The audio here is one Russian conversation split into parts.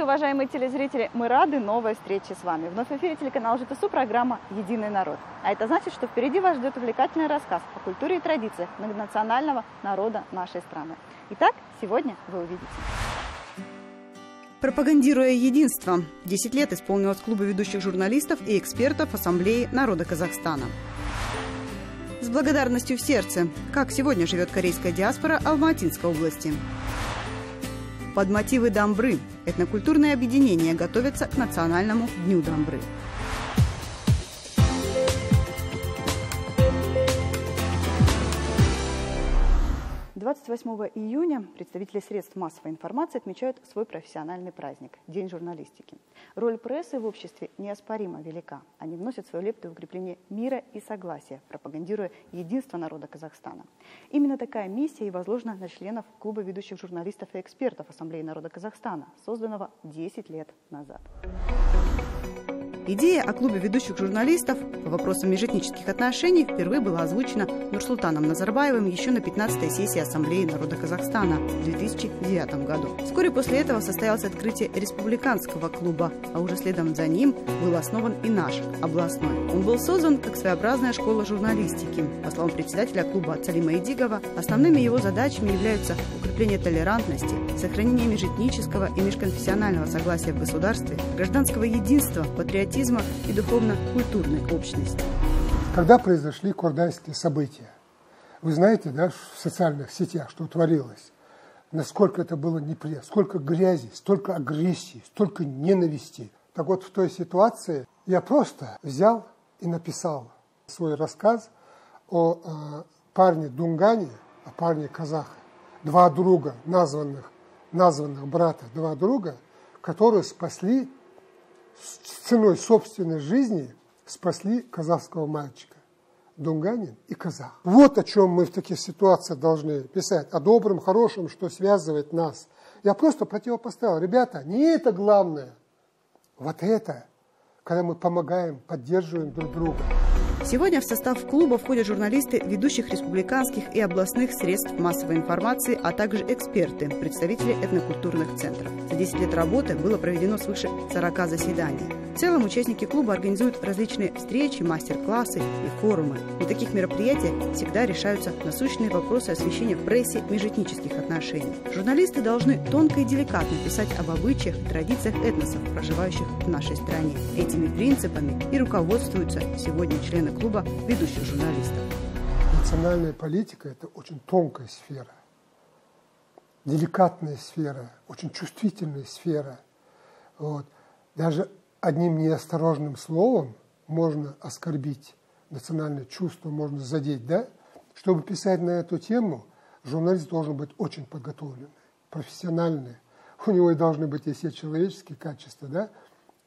Здравствуйте, уважаемые телезрители! Мы рады новой встрече с вами. Вновь в эфире телеканала ЖТСУ программа «Единый народ». А это значит, что впереди вас ждет увлекательный рассказ о культуре и традициях многонационального народа нашей страны. Итак, сегодня вы увидите. Пропагандируя единство, 10 лет исполнилось клуба ведущих журналистов и экспертов Ассамблеи народа Казахстана. С благодарностью в сердце. Как сегодня живет корейская диаспора Алматинской области. Под мотивы Дамбры этнокультурные объединения готовятся к Национальному дню Дамбры. 28 июня представители средств массовой информации отмечают свой профессиональный праздник – День журналистики. Роль прессы в обществе неоспоримо велика. Они вносят свою лепту в укрепление мира и согласия, пропагандируя единство народа Казахстана. Именно такая миссия и возложена на членов Клуба ведущих журналистов и экспертов Ассамблеи народа Казахстана, созданного 10 лет назад. Идея о клубе ведущих журналистов по вопросам межэтнических отношений впервые была озвучена Нурсултаном Назарбаевым еще на 15-й сессии Ассамблеи народа Казахстана в 2009 году. Вскоре после этого состоялось открытие республиканского клуба, а уже следом за ним был основан и наш, областной. Он был создан как своеобразная школа журналистики. По словам председателя клуба Цалима Идигова, основными его задачами являются укрепление толерантности, сохранение межэтнического и межконфессионального согласия в государстве, гражданского единства, патриотизма, и духовно-культурной общности. Когда произошли курдайские события, вы знаете, да, в социальных сетях, что творилось, насколько это было неприятно, сколько грязи, столько агрессии, столько ненависти. Так вот, в той ситуации я просто взял и написал свой рассказ о э, парне Дунгане, о парне казахе, два друга, названных, названных брата, два друга, которые спасли ценой собственной жизни спасли казахского мальчика. Дунганин и казах. Вот о чем мы в таких ситуациях должны писать. О добром, хорошем, что связывает нас. Я просто противопоставил. Ребята, не это главное. Вот это, когда мы помогаем, поддерживаем друг друга. Сегодня в состав клуба входят журналисты ведущих республиканских и областных средств массовой информации, а также эксперты, представители этнокультурных центров. За 10 лет работы было проведено свыше 40 заседаний. В целом участники клуба организуют различные встречи, мастер-классы и форумы. На таких мероприятиях всегда решаются насущные вопросы освещения в прессе межэтнических отношений. Журналисты должны тонко и деликатно писать об обычаях и традициях этносов, проживающих в нашей стране. Этими принципами и руководствуются сегодня члены члены клуба ведущих журналистов. Национальная политика – это очень тонкая сфера, деликатная сфера, очень чувствительная сфера. Вот. Даже одним неосторожным словом можно оскорбить национальное чувство, можно задеть, да? Чтобы писать на эту тему, журналист должен быть очень подготовленный, профессиональный. У него и должны быть и все человеческие качества, да?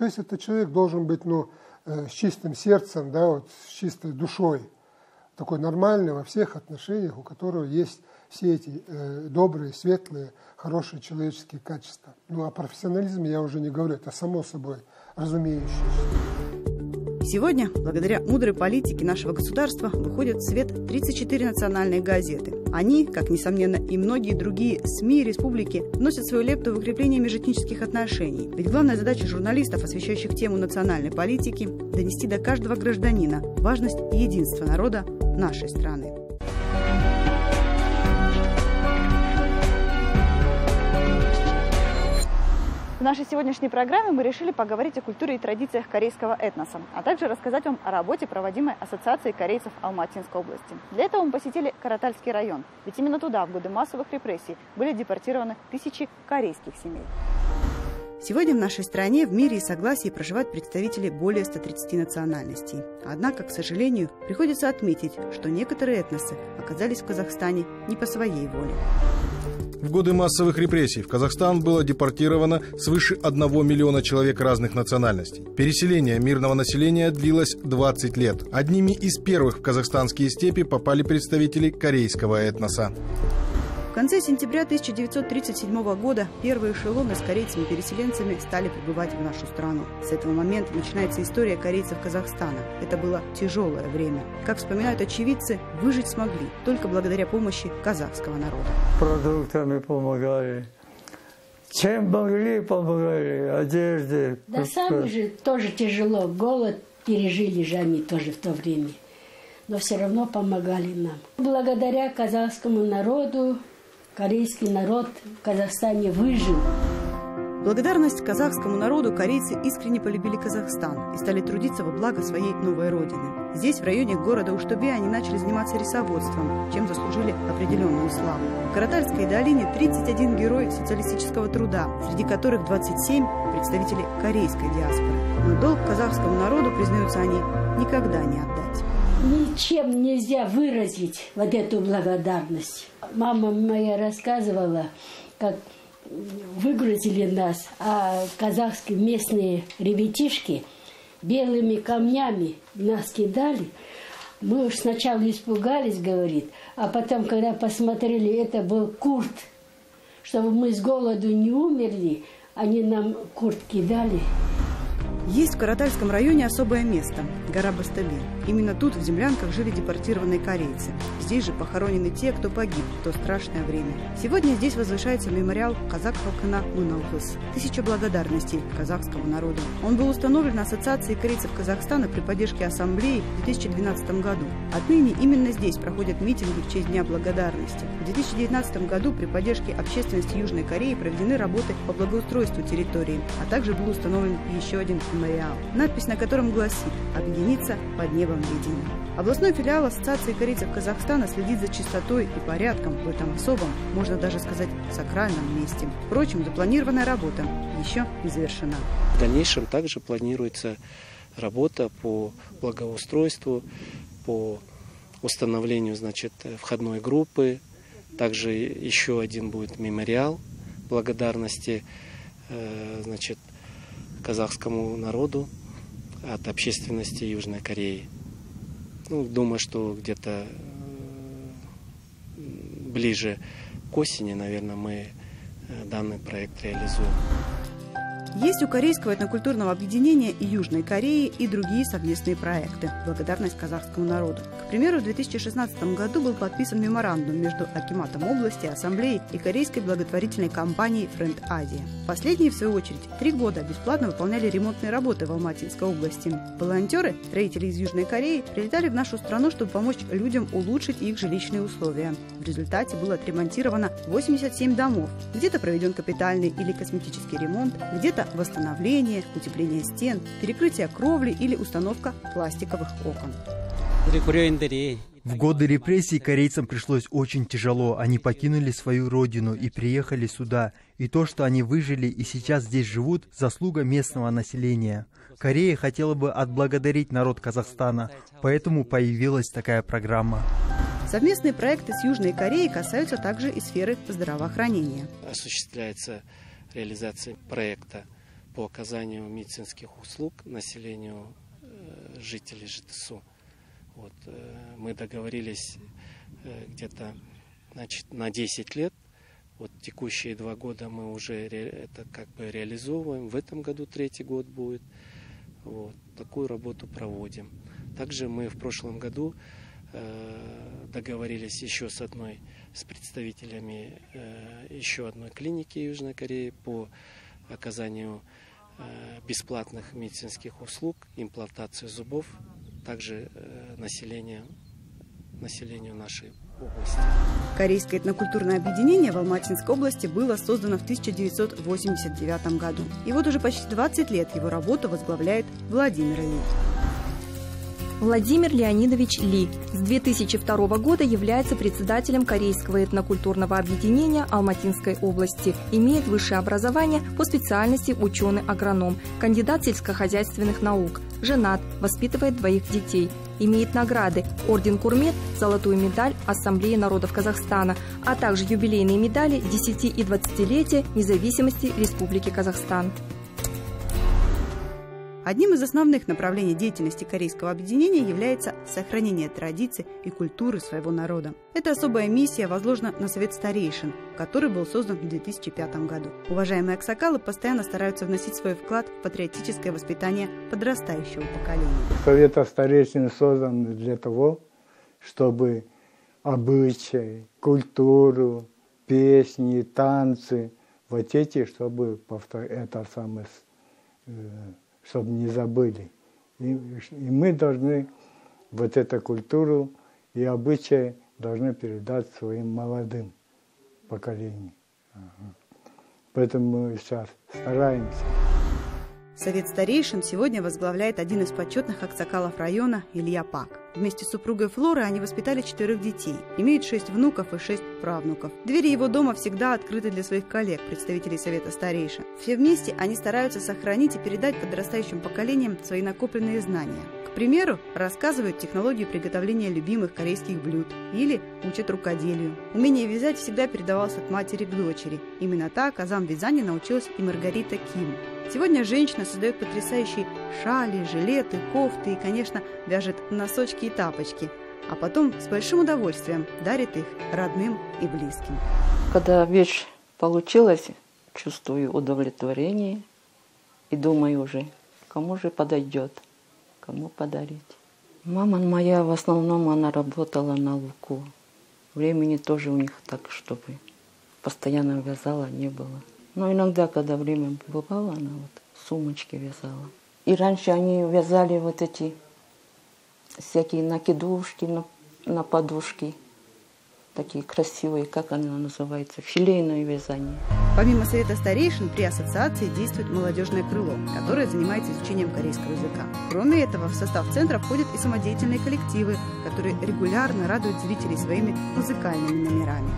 То есть этот человек должен быть, ну, Э, с чистым сердцем, да, вот, с чистой душой, такой нормальный во всех отношениях, у которого есть все эти э, добрые, светлые, хорошие человеческие качества. Ну, о профессионализме я уже не говорю, это само собой разумеющееся. Сегодня, благодаря мудрой политике нашего государства, выходят в свет 34 национальные газеты. Они, как, несомненно, и многие другие СМИ республики, вносят свою лепту в укрепление межэтнических отношений. Ведь главная задача журналистов, освещающих тему национальной политики, донести до каждого гражданина важность и единство народа нашей страны. В нашей сегодняшней программе мы решили поговорить о культуре и традициях корейского этноса, а также рассказать вам о работе, проводимой Ассоциацией корейцев Алматинской области. Для этого мы посетили Каратальский район, ведь именно туда в годы массовых репрессий были депортированы тысячи корейских семей. Сегодня в нашей стране в мире и согласии проживают представители более 130 национальностей. Однако, к сожалению, приходится отметить, что некоторые этносы оказались в Казахстане не по своей воле. В годы массовых репрессий в Казахстан было депортировано свыше 1 миллиона человек разных национальностей. Переселение мирного населения длилось 20 лет. Одними из первых в казахстанские степи попали представители корейского этноса. В конце сентября 1937 года первые эшелоны с корейцами-переселенцами стали прибывать в нашу страну. С этого момента начинается история корейцев Казахстана. Это было тяжелое время. Как вспоминают очевидцы, выжить смогли только благодаря помощи казахского народа. Продуктами помогали, Чем могли, помогали, одежды. Да сами же тоже тяжело, голод пережили же они тоже в то время. Но все равно помогали нам. Благодаря казахскому народу, корейский народ в Казахстане выжил. Благодарность казахскому народу корейцы искренне полюбили Казахстан и стали трудиться во благо своей новой родины. Здесь, в районе города Уштубе, они начали заниматься рисоводством, чем заслужили определенную славу. В Каратальской долине 31 герой социалистического труда, среди которых 27 представители корейской диаспоры. Но долг казахскому народу, признаются они, никогда не отдать. Ничем нельзя выразить вот эту благодарность. Мама моя рассказывала, как выгрузили нас, а казахские местные ребятишки белыми камнями нас кидали. Мы уж сначала испугались, говорит, а потом, когда посмотрели, это был курт. Чтобы мы с голоду не умерли, они нам курт кидали. Есть в Каратальском районе особое место – гора Бастабин. Именно тут, в землянках, жили депортированные корейцы. Здесь же похоронены те, кто погиб в то страшное время. Сегодня здесь возвышается мемориал казак Халкана Муналхус. Тысяча благодарностей казахскому народу. Он был установлен Ассоциацией корейцев Казахстана при поддержке Ассамблеи в 2012 году. Отныне именно здесь проходят митинги в честь Дня благодарности. В 2019 году при поддержке общественности Южной Кореи проведены работы по благоустройству территории, а также был установлен еще один мемориал, надпись на котором гласит «Объединиться под небом единым». Областной филиал Ассоциации корейцев Казахстана следит за чистотой и порядком в этом особом, можно даже сказать, сакральном месте. Впрочем, запланированная работа еще не завершена. В дальнейшем также планируется работа по благоустройству, по установлению значит, входной группы. Также еще один будет мемориал благодарности э, значит, казахскому народу от общественности Южной Кореи. Ну, думаю, что где-то ближе к осени, наверное, мы данный проект реализуем. Есть у Корейского этнокультурного объединения и Южной Кореи и другие совместные проекты «Благодарность казахскому народу». К примеру, в 2016 году был подписан меморандум между Акиматом области, Ассамблеей и корейской благотворительной компанией «Френд Азия». Последние, в свою очередь, три года бесплатно выполняли ремонтные работы в Алматинской области. Волонтеры, строители из Южной Кореи, прилетали в нашу страну, чтобы помочь людям улучшить их жилищные условия. В результате было отремонтировано 87 домов. Где-то проведен капитальный или косметический ремонт, где-то восстановление, утепление стен, перекрытие кровли или установка пластиковых окон. В годы репрессий корейцам пришлось очень тяжело. Они покинули свою родину и приехали сюда. И то, что они выжили и сейчас здесь живут, заслуга местного населения. Корея хотела бы отблагодарить народ Казахстана, поэтому появилась такая программа. Совместные проекты с Южной Кореей касаются также и сферы здравоохранения. Осуществляется реализация проекта по оказанию медицинских услуг населению э, жителей ЖТСУ. Вот, э, мы договорились э, где-то значит, на 10 лет. Вот текущие два года мы уже это как бы реализовываем. В этом году третий год будет. Вот, такую работу проводим. Также мы в прошлом году договорились еще с одной, с представителями э, еще одной клиники Южной Кореи по оказанию э, бесплатных медицинских услуг, имплантации зубов также э, населению, населению нашей области. Корейское этнокультурное объединение в Алматинской области было создано в 1989 году. И вот уже почти 20 лет его работу возглавляет Владимир Ильич. Владимир Леонидович Ли с 2002 года является председателем Корейского этнокультурного объединения Алматинской области. Имеет высшее образование по специальности ученый-агроном, кандидат сельскохозяйственных наук. Женат, воспитывает двоих детей. Имеет награды Орден Курмет, золотую медаль Ассамблеи народов Казахстана, а также юбилейные медали 10 и 20-летия независимости Республики Казахстан. Одним из основных направлений деятельности корейского объединения является сохранение традиций и культуры своего народа. Эта особая миссия возложена на Совет старейшин, который был создан в 2005 году. Уважаемые аксакалы постоянно стараются вносить свой вклад в патриотическое воспитание подрастающего поколения. Совет старейшин создан для того, чтобы обычаи, культуру, песни, танцы вот эти, чтобы повтор... это самое, э, чтобы не забыли. И, и мы должны вот эту культуру и обычаи должны передать своим молодым поколениям. Поэтому мы сейчас стараемся. Совет старейшин сегодня возглавляет один из почетных аксакалов района Илья Пак. Вместе с супругой Флорой они воспитали четырех детей, имеют шесть внуков и шесть правнуков. Двери его дома всегда открыты для своих коллег, представителей Совета старейшин. Все вместе они стараются сохранить и передать подрастающим поколениям свои накопленные знания. К примеру, рассказывают технологию приготовления любимых корейских блюд или учат рукоделию. Умение вязать всегда передавалось от матери к дочери. Именно так азам вязания научилась и Маргарита Ким. Сегодня женщина создает потрясающие шали, жилеты, кофты и, конечно, вяжет носочки и тапочки, а потом с большим удовольствием дарит их родным и близким. Когда вещь получилась, чувствую удовлетворение и думаю уже, кому же подойдет, кому подарить. Мама моя в основном она работала на луку. Времени тоже у них так, чтобы постоянно вязала, не было. Но иногда, когда время бывало, она вот сумочки вязала. И раньше они вязали вот эти всякие накидушки на, на подушки. Такие красивые, как она называется, филейное вязание. Помимо Совета старейшин, при ассоциации действует молодежное крыло, которое занимается изучением корейского языка. Кроме этого, в состав центра входят и самодеятельные коллективы, которые регулярно радуют зрителей своими музыкальными номерами.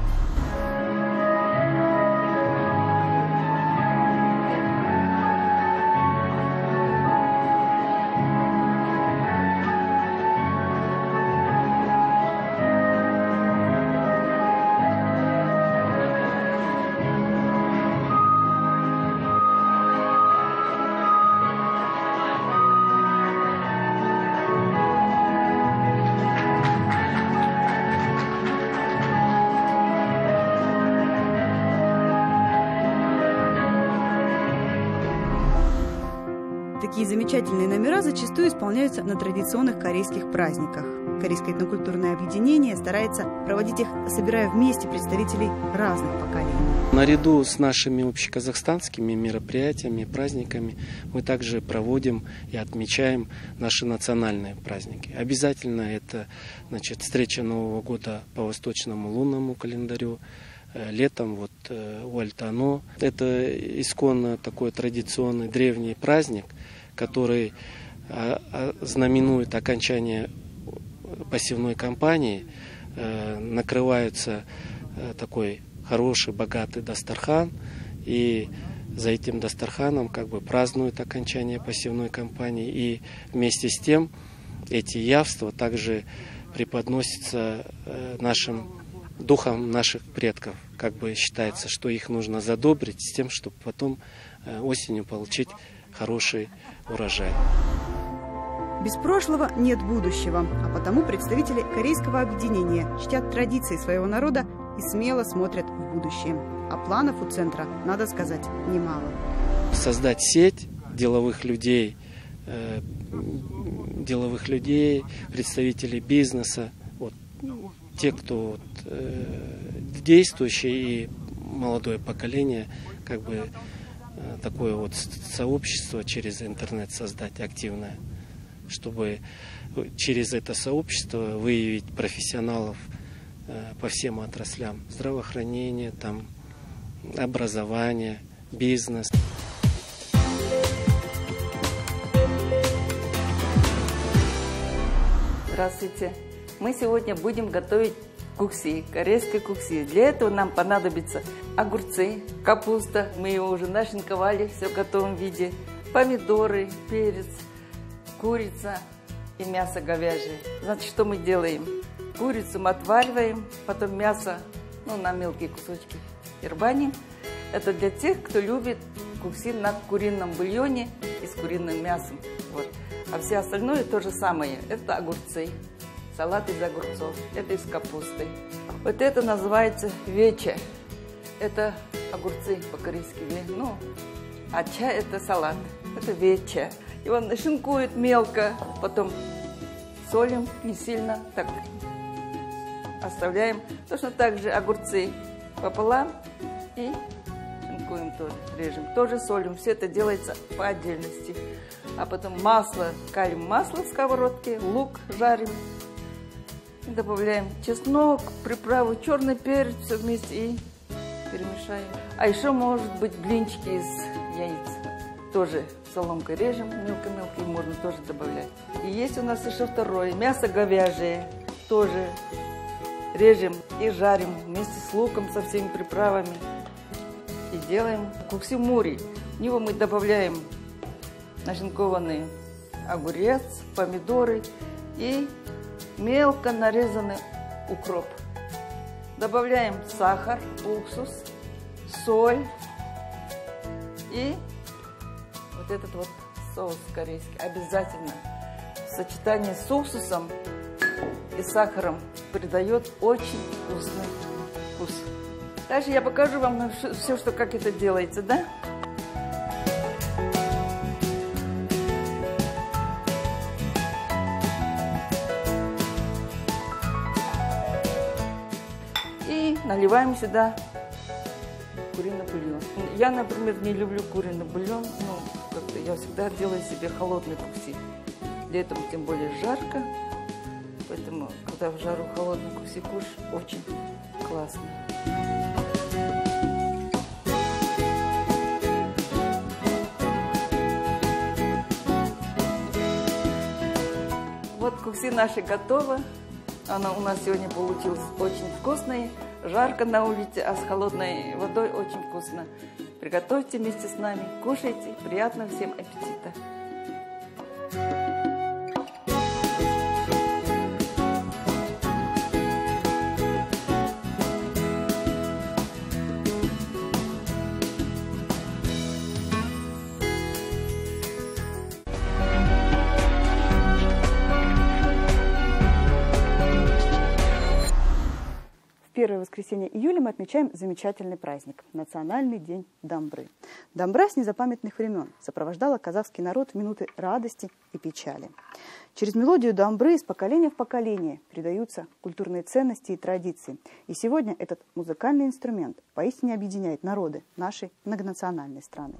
Такие замечательные номера зачастую исполняются на традиционных корейских праздниках. Корейское этнокультурное объединение старается проводить их, собирая вместе представителей разных поколений. Наряду с нашими общеказахстанскими мероприятиями, праздниками, мы также проводим и отмечаем наши национальные праздники. Обязательно это значит, встреча Нового года по восточному лунному календарю, э, летом вот э, Уальтано. Это исконно такой традиционный древний праздник – который а, а, знаменует окончание посевной кампании, э, накрывается э, такой хороший, богатый Дастархан, и за этим Дастарханом как бы празднуют окончание посевной кампании, и вместе с тем эти явства также преподносятся э, нашим духом наших предков. Как бы считается, что их нужно задобрить с тем, чтобы потом осенью получить хороший урожай. Без прошлого нет будущего, а потому представители корейского объединения чтят традиции своего народа и смело смотрят в будущее. А планов у центра, надо сказать, немало. Создать сеть деловых людей, э, деловых людей, представителей бизнеса, вот, те, кто вот, э, действующие и молодое поколение, как бы такое вот сообщество через интернет создать активное, чтобы через это сообщество выявить профессионалов э, по всем отраслям. Здравоохранение, там, образование, бизнес. Здравствуйте. Мы сегодня будем готовить кукси, корейской кукси. Для этого нам понадобится огурцы, капуста, мы его уже нашинковали, все в готовом виде, помидоры, перец, курица и мясо говяжье. Значит, что мы делаем? Курицу мы отвариваем, потом мясо ну, на мелкие кусочки ирбаним. Это для тех, кто любит кукси на курином бульоне и с куриным мясом. Вот. А все остальное то же самое. Это огурцы, салат из огурцов, это из капусты. Вот это называется вече. Это огурцы по-корейски. Ну, а чай это салат. Это вече. Его шинкуют мелко, потом солим не сильно, так оставляем. Точно так же огурцы пополам и шинкуем. тоже, режем. Тоже солим. Все это делается по отдельности. А потом масло, калим масло в сковородке, лук жарим. Добавляем чеснок, приправу, черный перец, все вместе и перемешаем. А еще может быть блинчики из яиц. Тоже соломкой режем, мелко-мелко, и можно тоже добавлять. И есть у нас еще второе, мясо говяжье, тоже режем и жарим вместе с луком, со всеми приправами. И делаем куксимури. В него мы добавляем нашинкованный огурец, помидоры и мелко нарезанный укроп. Добавляем сахар, уксус, соль и вот этот вот соус корейский. Обязательно в сочетании с уксусом и сахаром придает очень вкусный вкус. Дальше я покажу вам все, что как это делается, да? Наливаем сюда куриный бульон. Я, например, не люблю куриный бульон, но как-то я всегда делаю себе холодный кукси. Летом тем более жарко, поэтому когда в жару холодный кукси кушаешь, очень классно. Вот кукси наши готовы. Она у нас сегодня получилась очень вкусной. Жарко на улице, а с холодной водой очень вкусно. Приготовьте вместе с нами, кушайте. Приятного всем аппетита! Первое воскресенье июля мы отмечаем замечательный праздник – Национальный день Домбры. Домбра с незапамятных времен сопровождала казахский народ в минуты радости и печали. Через мелодию Домбры из поколения в поколение передаются культурные ценности и традиции. И сегодня этот музыкальный инструмент поистине объединяет народы нашей многонациональной страны.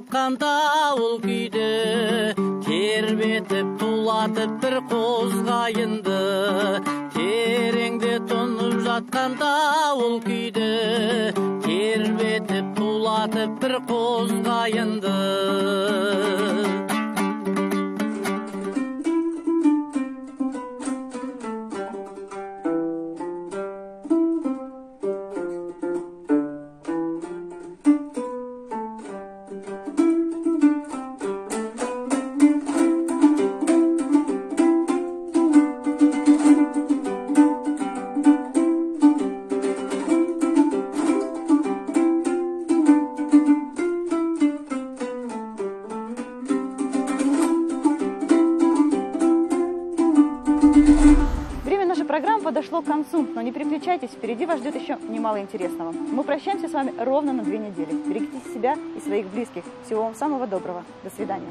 Жатқан дауыл күйді тербетіп тулатып бір қозғайынды тереңде тұнып жатқан дауыл күйді тербетіп тулатып бір қозғайынды переключайтесь, впереди вас ждет еще немало интересного. Мы прощаемся с вами ровно на две недели. Берегите себя и своих близких. Всего вам самого доброго. До свидания.